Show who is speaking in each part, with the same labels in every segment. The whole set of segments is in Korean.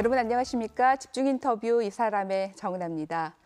Speaker 1: 여러분 안녕하십니까? 집중 인터뷰 이 사람의 정은아입니다.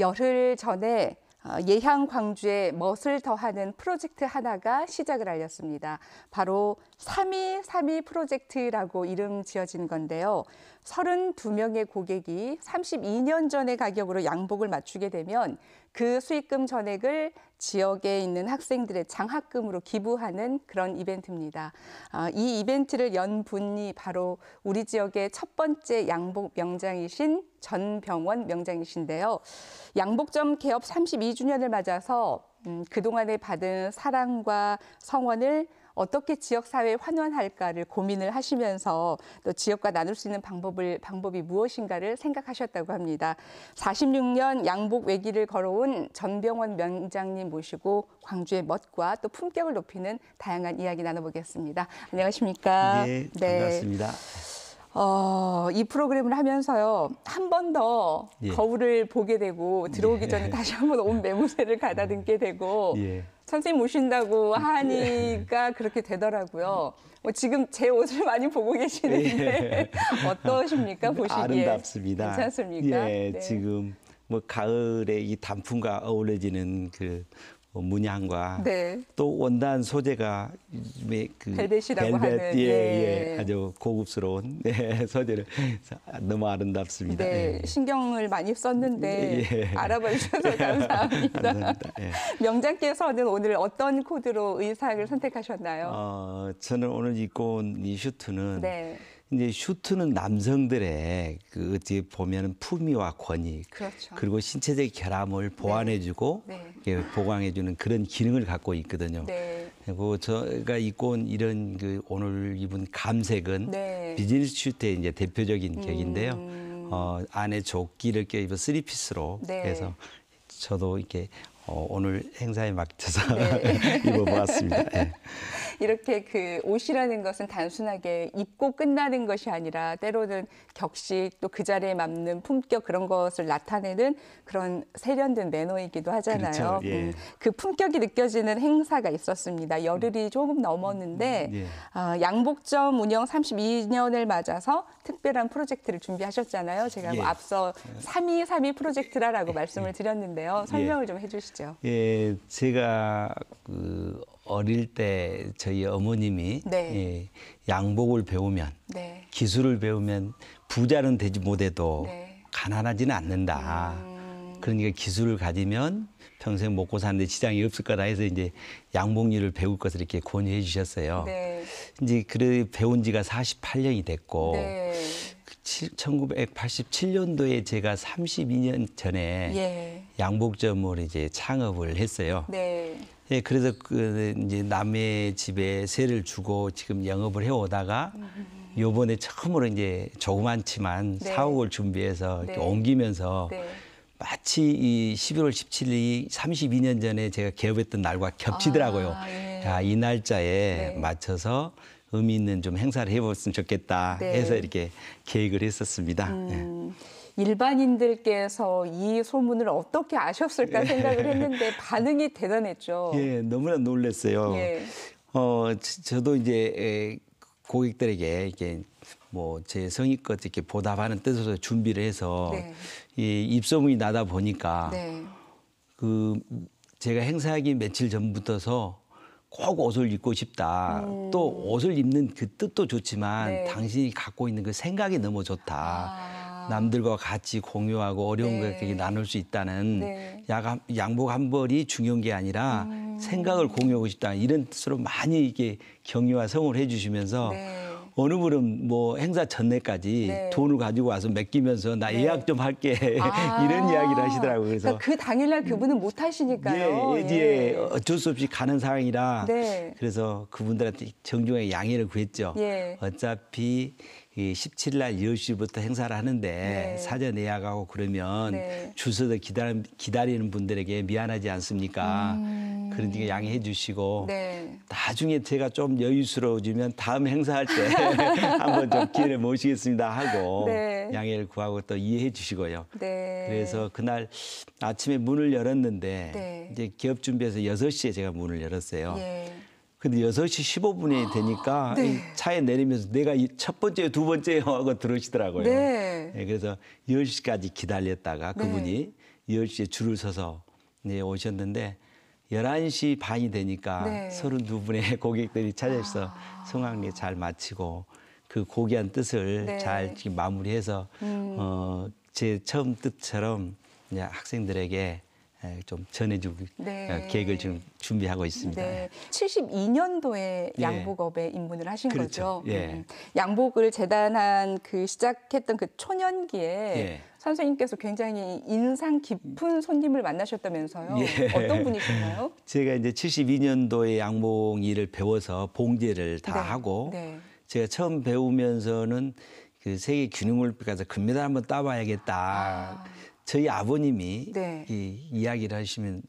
Speaker 1: 열흘 전에 어, 예향 광주에 멋을 더하는 프로젝트 하나가 시작을 알렸습니다. 바로 3232 프로젝트라고 이름 지어진 건데요. 32명의 고객이 32년 전의 가격으로 양복을 맞추게 되면 그 수익금 전액을 지역에 있는 학생들의 장학금으로 기부하는 그런 이벤트입니다. 아, 이 이벤트를 연 분이 바로 우리 지역의 첫 번째 양복 명장이신 전병원 명장이신데요. 양복점 개업 32주년을 맞아서 음, 그동안에 받은 사랑과 성원을 어떻게 지역 사회에 환원할까를 고민을 하시면서 또 지역과 나눌 수 있는 방법을 방법이 무엇인가를 생각하셨다고 합니다. 46년 양복 외길을 걸어온 전병원 명장님 모시고 광주의 멋과 또 품격을 높이는 다양한 이야기 나눠보겠습니다. 안녕하십니까?
Speaker 2: 네, 반갑습니다.
Speaker 1: 어, 이 프로그램을 하면서요, 한 번더
Speaker 2: 예.
Speaker 1: 거울을 보게 되고, 들어오기
Speaker 2: 예.
Speaker 1: 전에 다시 한번 온 매무새를 가다듬게 되고,
Speaker 2: 예.
Speaker 1: 선생님 모신다고 하니까 그렇게 되더라고요. 뭐 지금 제 옷을 많이 보고 계시는데, 어떠십니까, 보시기에?
Speaker 2: 예. 아름답습니다.
Speaker 1: 괜찮습니까?
Speaker 2: 예,
Speaker 1: 네.
Speaker 2: 지금 뭐 가을의 이 단풍과 어우러지는 그 어, 문양과
Speaker 1: 네.
Speaker 2: 또 원단 소재가 그
Speaker 1: 벨벳이라고
Speaker 2: 벨벳,
Speaker 1: 하는,
Speaker 2: 예,
Speaker 1: 예.
Speaker 2: 예, 아주 고급스러운 네, 소재를 너무 아름답습니다.
Speaker 1: 네,
Speaker 2: 예.
Speaker 1: 신경을 많이 썼는데
Speaker 2: 예.
Speaker 1: 알아봐 주셔서 감사합니다.
Speaker 2: 감사합니다. 예.
Speaker 1: 명장께서는 오늘 어떤 코드로 의상을 선택하셨나요?
Speaker 2: 어, 저는 오늘 입고 온 이 슈트는
Speaker 1: 네.
Speaker 2: 이제 슈트는 남성들의 그 어떻게 보면 품위와 권위
Speaker 1: 그렇죠.
Speaker 2: 그리고 신체적 결함을 보완해주고
Speaker 1: 네.
Speaker 2: 이렇게 보강해주는 그런 기능을 갖고 있거든요.
Speaker 1: 네.
Speaker 2: 그리고 저가 입고 온 이런 그 오늘 입은 감색은
Speaker 1: 네.
Speaker 2: 비즈니스 슈트의 이제 대표적인 격인데요.
Speaker 1: 음.
Speaker 2: 어, 안에 조끼를 껴입어 쓰리피스로
Speaker 1: 네.
Speaker 2: 해서 저도 이렇게 어, 오늘 행사에 맞춰서
Speaker 1: 네.
Speaker 2: 입어보았습니다. 예.
Speaker 1: 이렇게 그 옷이라는 것은 단순하게 입고 끝나는 것이 아니라 때로는 격식 또 그 자리에 맞는 품격 그런 것을 나타내는 그런 세련된 매너이기도 하잖아요.
Speaker 2: 그렇죠. 예.
Speaker 1: 그 품격이 느껴지는 행사가 있었습니다. 열흘이 조금 넘었는데
Speaker 2: 예.
Speaker 1: 아, 양복점 운영 32년을 맞아서 특별한 프로젝트를 준비하셨잖아요. 제가 뭐
Speaker 2: 예.
Speaker 1: 앞서 3232 프로젝트라라고 말씀을 드렸는데요. 설명을 좀 해주시죠.
Speaker 2: 예, 제가 그 어릴 때 저희 어머님이
Speaker 1: 네.
Speaker 2: 예, 양복을 배우면
Speaker 1: 네.
Speaker 2: 기술을 배우면 부자는 되지 못해도
Speaker 1: 네.
Speaker 2: 가난하지는 않는다.
Speaker 1: 음.
Speaker 2: 그러니까 기술을 가지면 평생 먹고 사는데 지장이 없을 거다 해서 이제 양복 일을 배울 것을 이렇게 권유해 주셨어요.
Speaker 1: 네.
Speaker 2: 이제 그래 배운 지가 48년이 됐고
Speaker 1: 네.
Speaker 2: 1987년도에 제가 32년 전에
Speaker 1: 예.
Speaker 2: 양복점을 이제 창업을 했어요.
Speaker 1: 네.
Speaker 2: 예, 그래서 그 이제 남의 집에 세를 주고 지금 영업을 해 오다가 요번에 처음으로 이제 조그만치만
Speaker 1: 네.
Speaker 2: 사옥을 준비해서
Speaker 1: 네.
Speaker 2: 옮기면서
Speaker 1: 네.
Speaker 2: 마치 이 11월 17일이 32년 전에 제가 개업했던 날과 겹치더라고요.
Speaker 1: 아, 예.
Speaker 2: 야, 이 날짜에
Speaker 1: 네.
Speaker 2: 맞춰서 의미 있는 좀 행사를 해봤으면 좋겠다
Speaker 1: 네.
Speaker 2: 해서 이렇게 계획을 했었습니다. 예.
Speaker 1: 음, 일반인들께서 이 소문을 어떻게 아셨을까 생각을 했는데 반응이 대단했죠.
Speaker 2: 예, 너무나 놀랐어요.
Speaker 1: 예.
Speaker 2: 어, 저- 저도 이제 에, 고객들에게 이게 뭐제 성의껏 이렇게 보답하는 뜻으로 준비를 해서
Speaker 1: 네.
Speaker 2: 이 입소문이 나다 보니까
Speaker 1: 네.
Speaker 2: 그 제가 행사하기 며칠 전부터서 꼭 옷을 입고 싶다. 또 옷을 입는 그 뜻도 좋지만
Speaker 1: 음. 네.
Speaker 2: 당신이 갖고 있는 그 생각이 너무 좋다.
Speaker 1: 아.
Speaker 2: 남들과 같이 공유하고 어려운
Speaker 1: 네.
Speaker 2: 걸 나눌 수 있다는
Speaker 1: 네.
Speaker 2: 야감, 양복 한 벌이 중요한 게 아니라
Speaker 1: 음.
Speaker 2: 생각을 공유하고 싶다. 이런 뜻으로 많이 이렇게 격려와 성을 해주시면서
Speaker 1: 네.
Speaker 2: 어느 분은 뭐 행사 전날까지
Speaker 1: 네.
Speaker 2: 돈을 가지고 와서 맡기면서 나
Speaker 1: 네.
Speaker 2: 예약 좀 할게
Speaker 1: 아.
Speaker 2: 이런 이야기를 하시더라고요. 그래서
Speaker 1: 그러니까 그 당일날 그분은 못 하시니까요.
Speaker 2: 예, 예, 어쩔 수 없이 가는 상황이라
Speaker 1: 네.
Speaker 2: 그래서 그분들한테 정중하게 양해를 구했죠.
Speaker 1: 예.
Speaker 2: 어차피 이 17일 날 10시부터 행사를 하는데
Speaker 1: 네.
Speaker 2: 사전 예약하고 그러면
Speaker 1: 네.
Speaker 2: 줄 서서 기다리, 기다리는 분들에게 미안하지 않습니까? 그러니까 양해해 주시고
Speaker 1: 음. 네.
Speaker 2: 나중에 제가 좀 여유스러워지면 다음 행사할 때 한번 좀 기회를 모시겠습니다 하고
Speaker 1: 네.
Speaker 2: 양해를 구하고 또 이해해 주시고요.
Speaker 1: 네.
Speaker 2: 그래서 그날 아침에 문을 열었는데
Speaker 1: 네.
Speaker 2: 이제 기업 준비해서 6시에 제가 문을 열었어요.
Speaker 1: 예.
Speaker 2: 근데 6시 15분에 되니까
Speaker 1: 네.
Speaker 2: 이 차에 내리면서 내가 이첫 번째, 두 번째 하고 들으시더라고요.
Speaker 1: 네.
Speaker 2: 예, 그래서 10시까지 기다렸다가 그분이 10시에 줄을 서서 네, 오셨는데 11시 반이 되니까
Speaker 1: 네. 아.
Speaker 2: 32분의 고객들이 찾아서 성황리 잘 마치고 그 고귀한 뜻을
Speaker 1: 네. 음.
Speaker 2: 잘 마무리해서 어, 제 처음 뜻처럼 이제 학생들에게 에, 좀 전해주기
Speaker 1: 네.
Speaker 2: 어, 계획을 지금 준비하고 있습니다.
Speaker 1: 네. 72년도에
Speaker 2: 예.
Speaker 1: 양복업에 입문을 하신
Speaker 2: 그렇죠.
Speaker 1: 거죠.
Speaker 2: 예.
Speaker 1: 음. 양복을 재단한 그 시작했던 그 초년기에
Speaker 2: 예.
Speaker 1: 선생님께서 굉장히 인상 깊은 손님을 만나셨다면서요.
Speaker 2: 예.
Speaker 1: 어떤 분이신가요?
Speaker 2: 제가 이제 72년도에 양봉 일을 배워서 봉제를 다
Speaker 1: 네.
Speaker 2: 하고
Speaker 1: 네.
Speaker 2: 제가 처음 배우면서는 그 세계 균형올림픽 가서 금메달 한번 따봐야겠다. 저희 아버님이
Speaker 1: 네.
Speaker 2: 이 이야기를 하시면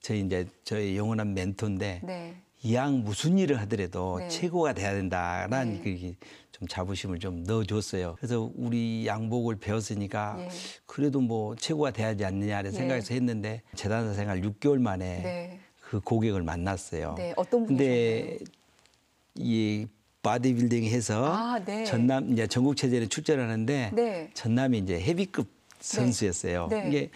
Speaker 2: 저희 이제 저희 영원한 멘토인데
Speaker 1: 네.
Speaker 2: 이왕 무슨 일을 하더라도
Speaker 1: 네.
Speaker 2: 최고가 돼야 된다라는
Speaker 1: 네.
Speaker 2: 그좀 자부심을 좀 넣어줬어요. 그래서 우리 양복을 배웠으니까
Speaker 1: 예.
Speaker 2: 그래도 뭐 최고가 돼야지 않느냐를
Speaker 1: 예.
Speaker 2: 생각해서 했는데 재단사 생활 6개월 만에
Speaker 1: 네.
Speaker 2: 그 고객을 만났어요.
Speaker 1: 네, 어떤
Speaker 2: 근데 이 바디빌딩 해서
Speaker 1: 아, 네.
Speaker 2: 전남 이제 전국 체전을 출전하는데
Speaker 1: 네.
Speaker 2: 전남이 이제 헤비급 선수였어요.
Speaker 1: 네.
Speaker 2: 이게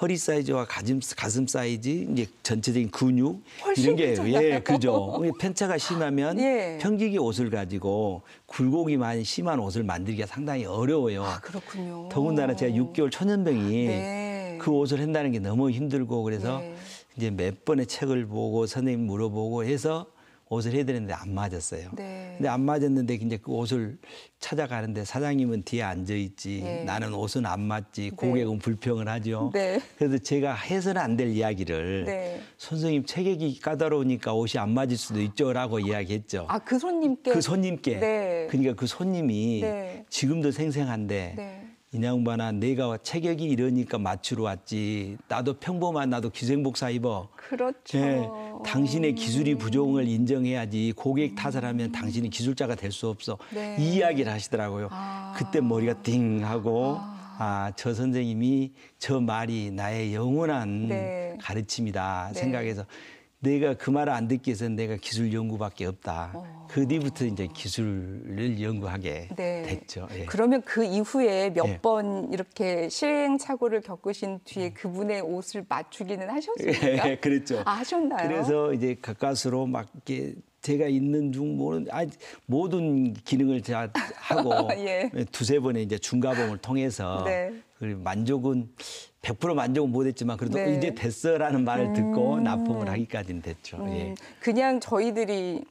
Speaker 2: 허리 사이즈와 가슴 가슴 사이즈 이제 전체적인 근육 이런 게. 예, 그죠. 편차가 심하면
Speaker 1: 예.
Speaker 2: 평지기 옷을 가지고 굴곡이 많이 심한 옷을 만들기가 상당히 어려워요.
Speaker 1: 아, 그렇군요.
Speaker 2: 더군다나 제가 6개월 초년병이
Speaker 1: 네.
Speaker 2: 그 옷을 한다는 게 너무 힘들고 그래서
Speaker 1: 네.
Speaker 2: 이제 몇 번의 책을 보고 선생님 물어보고 해서 옷을 해드렸는데 안 맞았어요.
Speaker 1: 네.
Speaker 2: 근데 안 맞았는데 이제 그 옷을 찾아가는데 사장님은 뒤에 앉아 있지
Speaker 1: 예.
Speaker 2: 나는 옷은 안 맞지 고객은 불평을 하죠.
Speaker 1: 네.
Speaker 2: 그래서 제가 해서는 안 될 이야기를
Speaker 1: 네.
Speaker 2: 선생님 체격이 까다로우니까 옷이 안 맞을 수도 있죠라고 이야기했죠.
Speaker 1: 아, 그 손님께
Speaker 2: 그 손님께
Speaker 1: 네.
Speaker 2: 그러니까 그 손님이
Speaker 1: 네.
Speaker 2: 지금도 생생한데
Speaker 1: 네.
Speaker 2: 인양반아 내가 체격이 이러니까 맞추러 왔지 나도 평범한 나도 기생복사 입어
Speaker 1: 그렇죠.
Speaker 2: 예, 당신의 기술이 부족을 인정해야지 고객 탓을하면 당신이 기술자가 될 수 없어
Speaker 1: 네.
Speaker 2: 이 이야기를 하시더라고요
Speaker 1: 아.
Speaker 2: 그때 머리가 띵 하고 아저 선생님이 저 말이 나의 영원한
Speaker 1: 네.
Speaker 2: 가르침이다
Speaker 1: 네.
Speaker 2: 생각해서 내가 그 말을 안 듣기 위해서 내가 기술 연구밖에 없다.
Speaker 1: 어.
Speaker 2: 그 뒤부터 이제 기술을 연구하게
Speaker 1: 네.
Speaker 2: 됐죠. 예.
Speaker 1: 그러면 그 이후에 몇
Speaker 2: 예.
Speaker 1: 번 이렇게 시행착오를 겪으신 뒤에 그분의 옷을 맞추기는 하셨습니까?
Speaker 2: 예, 그랬죠.
Speaker 1: 아, 하셨나요?
Speaker 2: 그래서 이제 가까스로 막 이렇게 제가 있는 중 모든 아 모든 기능을 다 하고
Speaker 1: 예.
Speaker 2: 두세 번의 이제 중가봉을 통해서
Speaker 1: 네.
Speaker 2: 그리고 만족은 100% 만족은 못했지만 그래도
Speaker 1: 네.
Speaker 2: 이제 됐어라는 말을 듣고 납품을 하기까지는 됐죠.
Speaker 1: 음,
Speaker 2: 예.
Speaker 1: 그냥 저희들이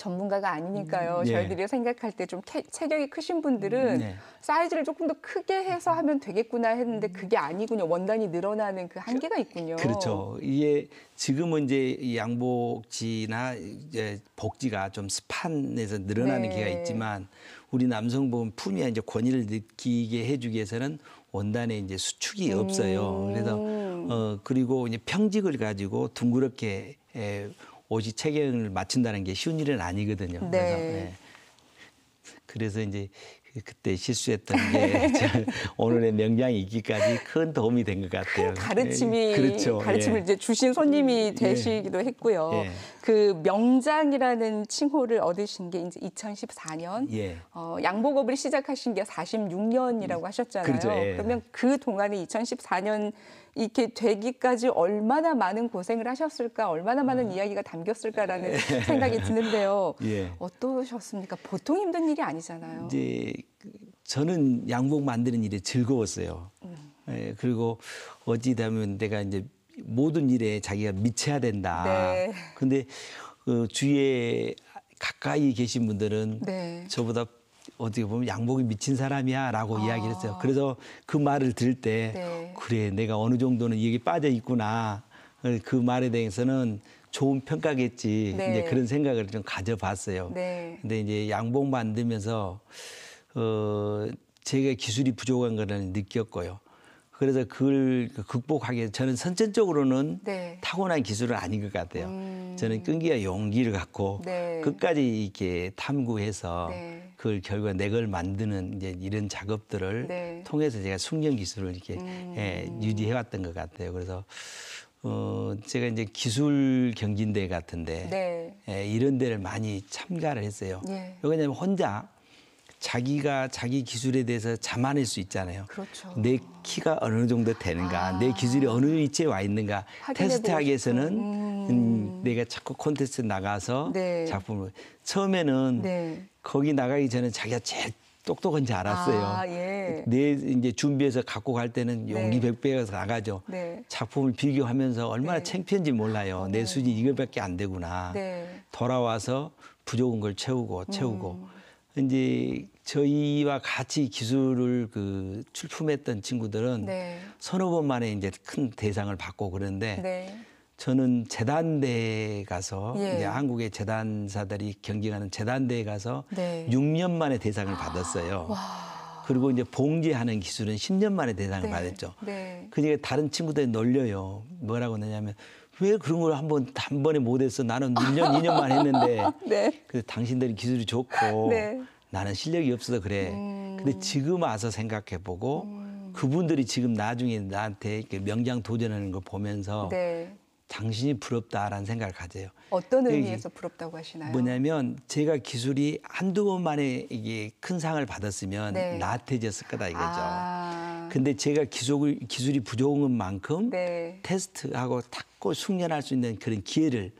Speaker 1: 전문가가 아니니까요.
Speaker 2: 음, 예.
Speaker 1: 저희들이 생각할 때 좀 체격이 크신 분들은
Speaker 2: 네.
Speaker 1: 사이즈를 조금 더 크게 해서 하면 되겠구나 했는데 그게 아니군요. 원단이 늘어나는 그 한계가 있군요.
Speaker 2: 그렇죠. 이게 지금은 이제 이 양복지나 이제 복지가 좀 스판에서 늘어나는
Speaker 1: 네.
Speaker 2: 기가 있지만 우리 남성분 품위와 이제 권위를 느끼게 해주기 위해서는 원단에 이제 수축이 없어요. 그래서 어 그리고 이제 평직을 가지고 둥그렇게 에, 옷이 체격을 맞춘다는 게 쉬운 일은 아니거든요.
Speaker 1: 네.
Speaker 2: 그래서 예. 그래서 이제 그- 그때 실수했던 게 저 오늘의 명장이 있기까지 큰 도움이 된 것 같아요.
Speaker 1: 큰 가르침이
Speaker 2: 예, 그렇죠.
Speaker 1: 가르침을
Speaker 2: 예.
Speaker 1: 이제 주신 손님이 되시기도 했고요.
Speaker 2: 예.
Speaker 1: 그 명장이라는 칭호를 얻으신 게 이제 2014년
Speaker 2: 예.
Speaker 1: 어, 양복업을 시작하신 게 46년이라고 하셨잖아요.
Speaker 2: 그렇죠. 예.
Speaker 1: 그러면 그 동안에 2014년 이렇게 되기까지 얼마나 많은 고생을 하셨을까, 얼마나 많은 이야기가 담겼을까라는 생각이 드는데요.
Speaker 2: 아. 예.
Speaker 1: 어떠셨습니까? 보통 힘든 일이 아니잖아요.
Speaker 2: 이제 그 저는 양복 만드는 일이 즐거웠어요.
Speaker 1: 음.
Speaker 2: 예, 그리고 어찌 되면 내가 이제 모든 일에 자기가 미쳐야 된다.
Speaker 1: 네.
Speaker 2: 근데 그 주위에 가까이 계신 분들은
Speaker 1: 네.
Speaker 2: 저보다 어떻게 보면 양복이 미친 사람이야라고
Speaker 1: 아.
Speaker 2: 이야기를 했어요. 그래서 그 말을 들을 때
Speaker 1: 네.
Speaker 2: 그래 내가 어느 정도는 여기 빠져 있구나. 그 말에 대해서는 좋은 평가겠지.
Speaker 1: 네.
Speaker 2: 이제 그런 생각을 좀 가져봤어요.
Speaker 1: 네.
Speaker 2: 근데 이제 양복 만들면서 어 제가 기술이 부족한 거를 느꼈고요. 그래서 그걸 극복하기 위해서 저는 선천적으로는
Speaker 1: 네.
Speaker 2: 타고난 기술은 아닌 것 같아요.
Speaker 1: 음.
Speaker 2: 저는 끈기와 용기를 갖고
Speaker 1: 네.
Speaker 2: 끝까지 이렇게 탐구해서
Speaker 1: 네.
Speaker 2: 그걸 결과 내 걸 만드는 이제 이런 작업들을
Speaker 1: 네.
Speaker 2: 통해서 제가 숙련 기술을 이렇게
Speaker 1: 음.
Speaker 2: 예, 유지해 왔던 것 같아요. 그래서 어, 제가 이제 기술 경진대 같은데
Speaker 1: 네.
Speaker 2: 예, 이런 데를 많이 참가를 했어요.
Speaker 1: 예.
Speaker 2: 왜냐하면 혼자 자기가 자기 기술에 대해서 자만할 수 있잖아요.
Speaker 1: 그렇죠.
Speaker 2: 내 키가 어느 정도 되는가, 내 기술이 어느 위치에 와 있는가 테스트하기 위해서는
Speaker 1: 싶은.
Speaker 2: 음, 내가 자꾸 콘테스트 나가서
Speaker 1: 네.
Speaker 2: 작품을 처음에는
Speaker 1: 네.
Speaker 2: 거기 나가기 전에 자기가 제일 똑똑한지 알았어요.
Speaker 1: 아, 예.
Speaker 2: 내 이제 준비해서 갖고 갈 때는 용기
Speaker 1: 네.
Speaker 2: 백배여서 나가죠.
Speaker 1: 네.
Speaker 2: 작품을 비교하면서 얼마나
Speaker 1: 네.
Speaker 2: 창피한지 몰라요. 내 수준이 이거밖에 안 되구나.
Speaker 1: 네.
Speaker 2: 돌아와서 부족한 걸 채우고 채우고
Speaker 1: 음.
Speaker 2: 이제 저희와 같이 기술을 그 출품했던 친구들은
Speaker 1: 네.
Speaker 2: 서너 번 만에 이제 큰 대상을 받고 그러는데
Speaker 1: 네.
Speaker 2: 저는 재단대에 가서
Speaker 1: 예.
Speaker 2: 이제 한국의 재단사들이 경쟁하는 재단대에 가서
Speaker 1: 네.
Speaker 2: 6년 만에 대상을 받았어요. 그리고 이제 봉제하는 기술은 10년 만에 대상을
Speaker 1: 네.
Speaker 2: 받았죠.
Speaker 1: 네.
Speaker 2: 그러니까 다른 친구들이 놀려요. 뭐라고 하냐면 왜 그런 걸 한번 한 번에 못했어? 나는 1년, 2년만 했는데.
Speaker 1: 네.
Speaker 2: 그래서 당신들이 기술이 좋고
Speaker 1: 네.
Speaker 2: 나는 실력이 없어서 그래. 근데 지금 와서 생각해 보고 그분들이 지금 나중에 나한테 이렇게 명장 도전하는 걸 보면서
Speaker 1: 네.
Speaker 2: 당신이 부럽다라는 생각을 가져요.
Speaker 1: 어떤 의미에서 부럽다고 하시나요?
Speaker 2: 뭐냐면 제가 기술이 한두 번 만에 이게 큰 상을 받았으면
Speaker 1: 네.
Speaker 2: 나태해졌을 거다 이거죠.
Speaker 1: 아.
Speaker 2: 근데 제가 기술을, 기술이 부족한 만큼
Speaker 1: 네.
Speaker 2: 테스트하고 탁고 숙련할 수 있는 그런 기회를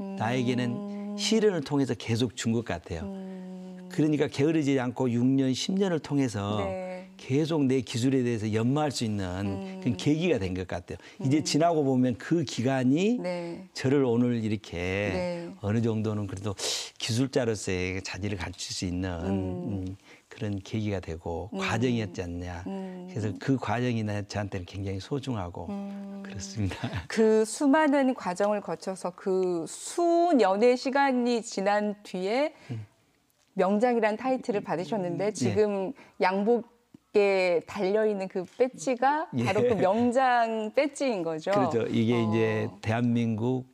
Speaker 1: 음.
Speaker 2: 나에게는 시련을 통해서 계속 준 것 같아요.
Speaker 1: 음.
Speaker 2: 그러니까 게으르지 않고 6년, 10년을 통해서
Speaker 1: 네.
Speaker 2: 계속 내 기술에 대해서 연마할 수 있는
Speaker 1: 음.
Speaker 2: 그런 계기가 된 것 같아요. 이제 지나고 보면 그 기간이
Speaker 1: 네.
Speaker 2: 저를 오늘 이렇게
Speaker 1: 네.
Speaker 2: 어느 정도는 그래도 기술자로서의 자질을 갖출 수 있는 음, 그런 계기가 되고
Speaker 1: 음.
Speaker 2: 과정이었지 않냐. 그래서 그 과정이 나 저한테는 굉장히 소중하고
Speaker 1: 음.
Speaker 2: 그렇습니다.
Speaker 1: 그 수많은 과정을 거쳐서 그 수년의 시간이 지난 뒤에 명장이란 타이틀을 받으셨는데 지금 양복 에 달려 있는 그 배지가 바로
Speaker 2: 예.
Speaker 1: 그 명장 배지인 거죠.
Speaker 2: 그렇죠. 이게
Speaker 1: 어.
Speaker 2: 이제 대한민국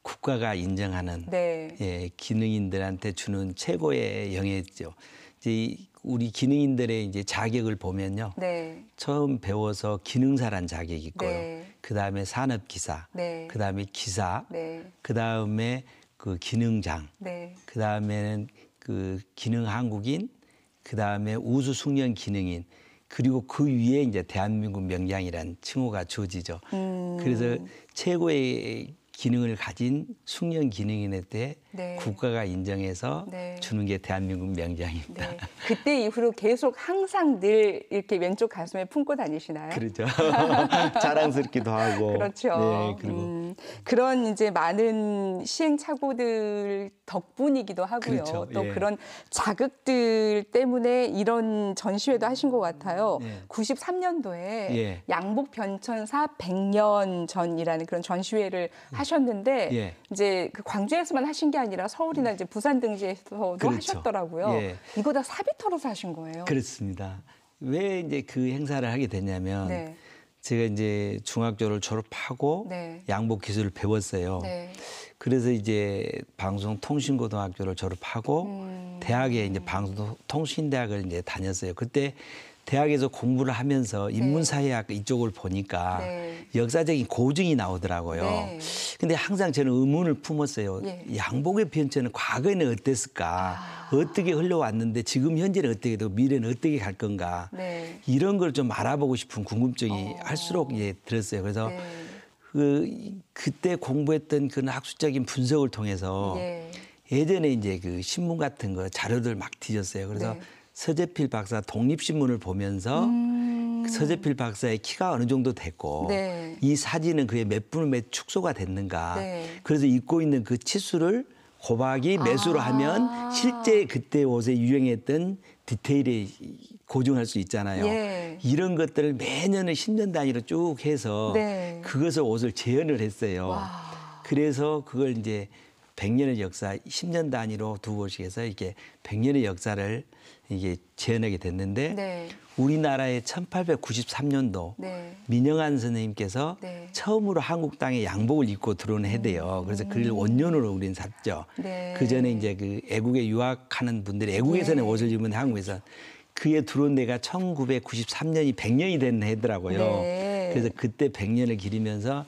Speaker 2: 국가가 인정하는
Speaker 1: 네.
Speaker 2: 예, 기능인들한테 주는 최고의 영예죠. 이제 이 우리 기능인들의 이제 자격을 보면요.
Speaker 1: 네.
Speaker 2: 처음 배워서 기능사란 자격이 있고요.
Speaker 1: 네.
Speaker 2: 그 다음에 산업기사,
Speaker 1: 네.
Speaker 2: 그 다음에 기사,
Speaker 1: 네.
Speaker 2: 그 다음에 그 기능장,
Speaker 1: 네.
Speaker 2: 그 다음에는 그 기능 한국인, 그 다음에 우수 숙련 기능인, 그리고 그 위에 이제 대한민국 명장이라는 칭호가 주어지죠.
Speaker 1: 음.
Speaker 2: 그래서 최고의 기능을 가진 숙련 기능인한테
Speaker 1: 네.
Speaker 2: 국가가 인정해서
Speaker 1: 네.
Speaker 2: 주는 게 대한민국 명장입니다.
Speaker 1: 네. 그때 이후로 계속 항상 늘 이렇게 왼쪽 가슴에 품고 다니시나요?
Speaker 2: 그렇죠. 자랑스럽기도 하고.
Speaker 1: 그렇죠.
Speaker 2: 네, 그리고
Speaker 1: 음, 그런 이제 많은 시행착오들 덕분이기도 하고요.
Speaker 2: 그렇죠.
Speaker 1: 또
Speaker 2: 예.
Speaker 1: 그런 자극들 때문에 이런 전시회도 하신 것 같아요.
Speaker 2: 예.
Speaker 1: 93년도에
Speaker 2: 예.
Speaker 1: 양복 변천사 100년 전이라는 그런 전시회를 하셨는데
Speaker 2: 예.
Speaker 1: 이제 그 광주에서만 하신 게 아니라 서울이나 이제 부산 등지에서도
Speaker 2: 그렇죠.
Speaker 1: 하셨더라고요.
Speaker 2: 예.
Speaker 1: 이거 다 사비 털어서 하신 거예요.
Speaker 2: 그렇습니다. 왜 이제 그 행사를 하게 됐냐면
Speaker 1: 네.
Speaker 2: 제가 이제 중학교를 졸업하고
Speaker 1: 네.
Speaker 2: 양복 기술을 배웠어요.
Speaker 1: 네.
Speaker 2: 그래서 이제 방송통신고등학교를 졸업하고
Speaker 1: 음.
Speaker 2: 대학에 이제 방송통신대학을 이제 다녔어요. 그때 대학에서 공부를 하면서 인문사회학 이쪽을 보니까
Speaker 1: 네.
Speaker 2: 역사적인 고증이 나오더라고요.
Speaker 1: 네.
Speaker 2: 근데 항상 저는 의문을 품었어요.
Speaker 1: 예.
Speaker 2: 양복의 변천은 과거에는 어땠을까? 어떻게 흘러왔는데 지금 현재는 어떻게 되고 미래는 어떻게 갈 건가?
Speaker 1: 네.
Speaker 2: 이런 걸 좀 알아보고 싶은 궁금증이 할수록 예, 들었어요. 그래서
Speaker 1: 네.
Speaker 2: 그 그때 공부했던 그런 학술적인 분석을 통해서
Speaker 1: 예.
Speaker 2: 예전에 이제 그 신문 같은 거 자료들 막 뒤졌어요. 그래서
Speaker 1: 네.
Speaker 2: 서재필 박사 독립신문을 보면서 그 서재필 박사의 키가 어느 정도 됐고
Speaker 1: 음. 네.
Speaker 2: 이 사진은 그의 몇 분의 몇 축소가 됐는가.
Speaker 1: 네.
Speaker 2: 그래서 입고 있는 그 치수를 곱하기 매수로
Speaker 1: 아.
Speaker 2: 하면 실제 그때 옷에 유행했던 디테일이 고증할 수 있잖아요.
Speaker 1: 예.
Speaker 2: 이런 것들을 매년을 10년 단위로 쭉 해서
Speaker 1: 네.
Speaker 2: 그것을 옷을 재현을 했어요.
Speaker 1: 와.
Speaker 2: 그래서 그걸 이제 100년의 역사, 10년 단위로 두 번씩 해서 이렇게 100년의 역사를 이게 재현하게 됐는데
Speaker 1: 네.
Speaker 2: 우리나라의 1893년도
Speaker 1: 네.
Speaker 2: 민영한 선생님께서
Speaker 1: 네.
Speaker 2: 처음으로 한국 땅에 양복을 입고 들어온 해대요. 그래서 그를 원년으로 우리는 샀죠.
Speaker 1: 음. 네.
Speaker 2: 그 전에 이제 그 애국에 유학하는 분들이 애국에서는
Speaker 1: 네.
Speaker 2: 옷을 입는데 한국에서 그에 들어온 데가 1993년이 100년이 된 해더라고요.
Speaker 1: 네.
Speaker 2: 그래서 그때 100년을 기리면서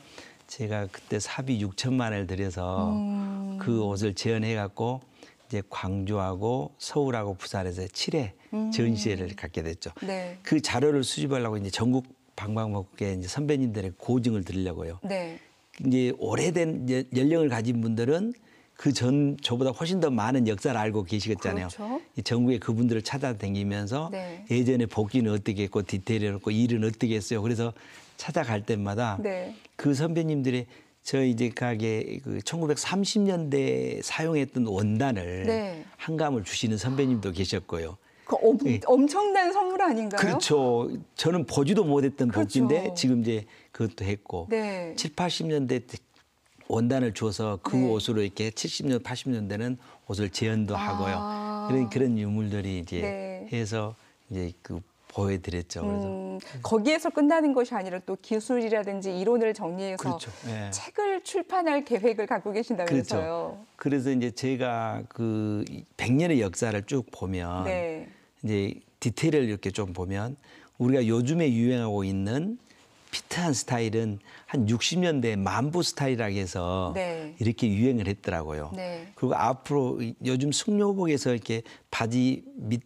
Speaker 2: 제가 그때 사비 6천만 원을 들여서
Speaker 1: 음.
Speaker 2: 그 옷을 재현해 갖고 이제 광주하고 서울하고 부산에서 7회 전시회를 갖게 됐죠.
Speaker 1: 음. 네.
Speaker 2: 그 자료를 수집하려고 이제 전국 방방곡곡에 이제 선배님들의 고증을 들으려고요.
Speaker 1: 네.
Speaker 2: 이제 오래된 여- 연령을 가진 분들은 그 전 저보다 훨씬 더 많은 역사를 알고 계시겠잖아요.
Speaker 1: 그렇죠.
Speaker 2: 이 전국에 그분들을 찾아다니면서
Speaker 1: 네.
Speaker 2: 예전에 복귀는 어떻게 했고 디테일이 없고 일은 어떻게 했어요. 그래서 찾아갈 때마다
Speaker 1: 네.
Speaker 2: 그 선배님들이 저희 이제 가게 그 1930년대 사용했던 원단을
Speaker 1: 네.
Speaker 2: 한 감을 주시는 선배님도 계셨고요.
Speaker 1: 그 엄, 엄청난 선물 아닌가요?
Speaker 2: 예. 그렇죠. 저는 보지도 못했던
Speaker 1: 그렇죠.
Speaker 2: 복지인데 지금 이제 그것도 했고
Speaker 1: 네.
Speaker 2: 7, 80년대 때 원단을 줘서 그
Speaker 1: 네.
Speaker 2: 옷으로 이렇게 70년, 80년대는 옷을 재현도 하고요.
Speaker 1: 아.
Speaker 2: 그런 그런 유물들이 이제
Speaker 1: 네.
Speaker 2: 해서 이제 그 보여드렸죠. 그래서
Speaker 1: 음, 거기에서 끝나는 것이 아니라 또 기술이라든지 이론을 정리해서
Speaker 2: 그렇죠. 예.
Speaker 1: 책을 출판할 계획을 갖고 계신다면서요.
Speaker 2: 그렇죠. 그래서 이제 제가 그 100년의 역사를 쭉 보면
Speaker 1: 네.
Speaker 2: 이제 디테일을 이렇게 좀 보면 우리가 요즘에 유행하고 있는 피트한 스타일은 한 60년대 만부 스타일이라고 해서
Speaker 1: 네.
Speaker 2: 이렇게 유행을 했더라고요.
Speaker 1: 네.
Speaker 2: 그리고 앞으로 이- 요즘 숙녀복에서 이렇게 바지 밑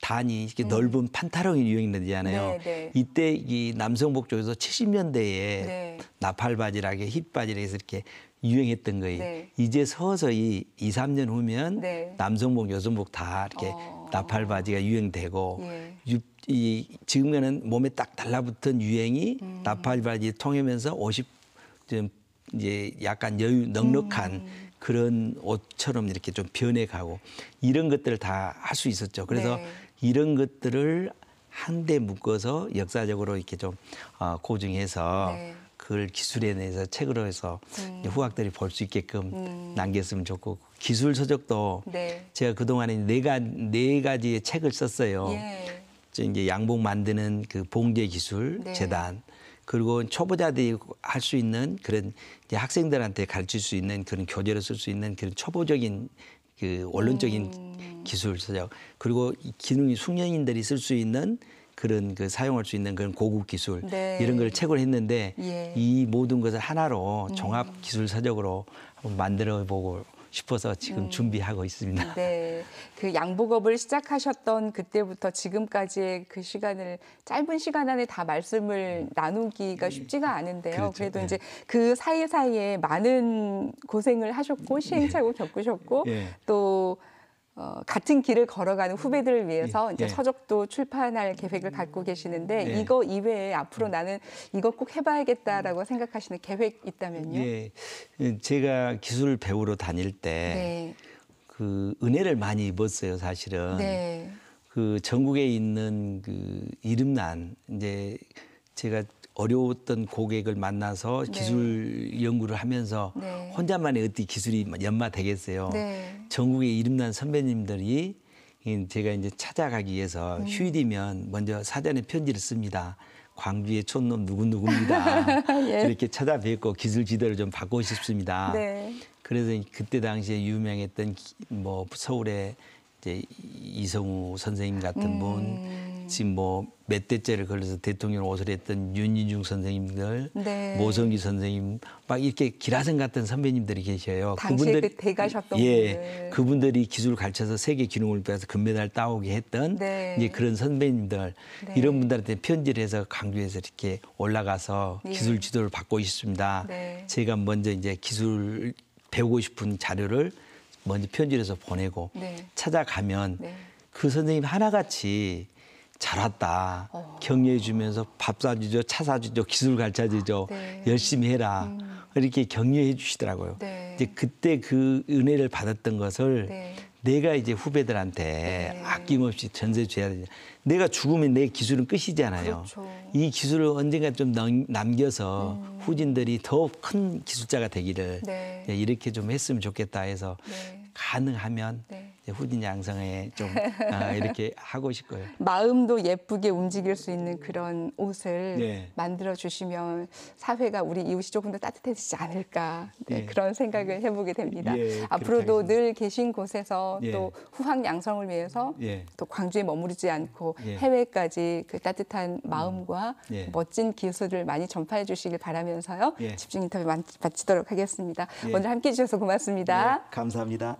Speaker 2: 단이 이렇게 넓은 판타롱이 유행되잖아요.
Speaker 1: 음. 네, 네.
Speaker 2: 이때 이 남성복 쪽에서 70년대에
Speaker 1: 네.
Speaker 2: 나팔 바지라게 힙 바지라 해서 이렇게 유행했던 거예요.
Speaker 1: 네.
Speaker 2: 이제 서서히 2, 3년 후면
Speaker 1: 네.
Speaker 2: 남성복, 여성복 다 이렇게
Speaker 1: 어.
Speaker 2: 나팔 바지가 유행되고
Speaker 1: 예.
Speaker 2: 유, 이 지금에는 몸에 딱 달라붙은 유행이
Speaker 1: 음.
Speaker 2: 나팔 바지 통하면서 50 좀 이제 약간 여유 넉넉한
Speaker 1: 음.
Speaker 2: 그런 옷처럼 이렇게 좀 변해가고 이런 것들을 다 할 수 있었죠. 그래서
Speaker 1: 네.
Speaker 2: 이런 것들을 한데 묶어서 역사적으로 이렇게 좀 어, 고증해서
Speaker 1: 네.
Speaker 2: 그걸 기술에 대해서 책으로 해서
Speaker 1: 음.
Speaker 2: 후학들이 볼 수 있게끔 남겼으면 좋고 기술 서적도
Speaker 1: 네.
Speaker 2: 제가 그동안에 네, 가, 네 가지의 책을 썼어요.
Speaker 1: 예.
Speaker 2: 저 이제 양복 만드는 그 봉제 기술
Speaker 1: 네.
Speaker 2: 재단 그리고 초보자들이 할 수 있는 그런 학생들한테 가르칠 수 있는 그런 교재로 쓸 수 있는 그런 초보적인 그 원론적인
Speaker 1: 음.
Speaker 2: 기술 서적 그리고 이 기능이 숙련인들이 쓸 수 있는 그런 그 사용할 수 있는 그런 고급 기술
Speaker 1: 네.
Speaker 2: 이런 걸 책을 했는데
Speaker 1: 예.
Speaker 2: 이 모든 것을 하나로
Speaker 1: 음.
Speaker 2: 종합 기술 서적으로 한번 만들어 보고 싶어서 지금
Speaker 1: 음.
Speaker 2: 준비하고 있습니다.
Speaker 1: 네. 그 양복업을 시작하셨던 그때부터 지금까지의 그 시간을 짧은 시간 안에 다 말씀을 나누기가 쉽지가 않은데요.
Speaker 2: 그렇죠.
Speaker 1: 그래도
Speaker 2: 네.
Speaker 1: 이제 그 사이사이에 많은 고생을 하셨고 시행착오 겪으셨고
Speaker 2: 예.
Speaker 1: 또 어, 같은 길을 걸어가는 후배들을 위해서
Speaker 2: 예.
Speaker 1: 이제
Speaker 2: 예.
Speaker 1: 서적도 출판할 계획을 갖고 계시는데
Speaker 2: 예.
Speaker 1: 이거 이외에 앞으로 나는 이거 꼭 해봐야겠다라고 생각하시는 계획 있다면요?
Speaker 2: 예, 제가 기술 배우러 다닐 때그
Speaker 1: 네.
Speaker 2: 은혜를 많이 입었어요, 사실은.
Speaker 1: 네.
Speaker 2: 그 전국에 있는 그 이름난 이제 제가 어려웠던 고객을 만나서
Speaker 1: 네.
Speaker 2: 기술 연구를 하면서
Speaker 1: 네.
Speaker 2: 혼자만의 어떤 기술이 연마되겠어요.
Speaker 1: 네.
Speaker 2: 전국의 이름난 선배님들이 이 제가 이제 찾아가기 위해서
Speaker 1: 음.
Speaker 2: 휴일이면 먼저 사전에 편지를 씁니다. 광주의 촌놈 누구누구입니다.
Speaker 1: 예.
Speaker 2: 이렇게 찾아뵙고 기술 지도를 좀 받고 싶습니다.
Speaker 1: 네.
Speaker 2: 그래서 그때 당시에 유명했던 기- 뭐 서울의 이제 이성우 선생님 같은
Speaker 1: 음.
Speaker 2: 분, 지금 뭐 몇 대째를 걸려서 대통령 옷을 했던 윤인중 선생님들,
Speaker 1: 네.
Speaker 2: 모성기 선생님, 막 이렇게 기라성 같은 선배님들이 계셔요.
Speaker 1: 당시에 그 대가셨던
Speaker 2: 예,
Speaker 1: 분들.
Speaker 2: 그분들이 기술 가르쳐서 세계 기능올림피아에서 금메달 따오게 했던
Speaker 1: 네.
Speaker 2: 이제 그런 선배님들
Speaker 1: 네.
Speaker 2: 이런 분들한테 편지를 해서 강주에서 이렇게 올라가서
Speaker 1: 예.
Speaker 2: 기술 지도를 받고 싶습니다.
Speaker 1: 네.
Speaker 2: 제가 먼저 이제 기술 배우고 싶은 자료를 먼저 편지를 해서 보내고
Speaker 1: 네.
Speaker 2: 찾아가면
Speaker 1: 네.
Speaker 2: 그 선생님 하나같이 잘 왔다.
Speaker 1: 어.
Speaker 2: 격려해 주면서 밥 사주죠, 차 사주죠, 기술 가르쳐 주죠.
Speaker 1: 네.
Speaker 2: 열심히 해라. 이렇게 격려해 주시더라고요.
Speaker 1: 네.
Speaker 2: 이제 그때 그 은혜를 받았던 것을
Speaker 1: 네.
Speaker 2: 내가 이제 후배들한테
Speaker 1: 네.
Speaker 2: 아낌없이 전세 줘야 되냐. 내가 죽으면 내 기술은 끝이잖아요.
Speaker 1: 그렇죠.
Speaker 2: 이 기술을 언젠가 좀 남- 남겨서 후진들이 더 큰 기술자가 되기를
Speaker 1: 네.
Speaker 2: 이렇게 좀 했으면 좋겠다 해서
Speaker 1: 네.
Speaker 2: 가능하면
Speaker 1: 네.
Speaker 2: 후진 양성에 좀 아, 이렇게 하고 싶고요.
Speaker 1: 마음도 예쁘게 움직일 수 있는 그런 옷을
Speaker 2: 네.
Speaker 1: 만들어 주시면 사회가 우리 이웃이 조금 더 따뜻해지지 않을까 네,
Speaker 2: 예.
Speaker 1: 그런 생각을 해보게 됩니다.
Speaker 2: 예,
Speaker 1: 앞으로도. 늘 계신 곳에서
Speaker 2: 예.
Speaker 1: 또 후황 양성을 위해서
Speaker 2: 예.
Speaker 1: 또 광주에 머무르지 않고
Speaker 2: 예.
Speaker 1: 해외까지 그 따뜻한 마음과
Speaker 2: 예.
Speaker 1: 멋진 기술을 많이 전파해 주시길 바라면서요.
Speaker 2: 예.
Speaker 1: 집중 인터뷰 마- 마치도록 하겠습니다.
Speaker 2: 예.
Speaker 1: 오늘 함께 해 주셔서 고맙습니다.
Speaker 3: 네, 감사합니다.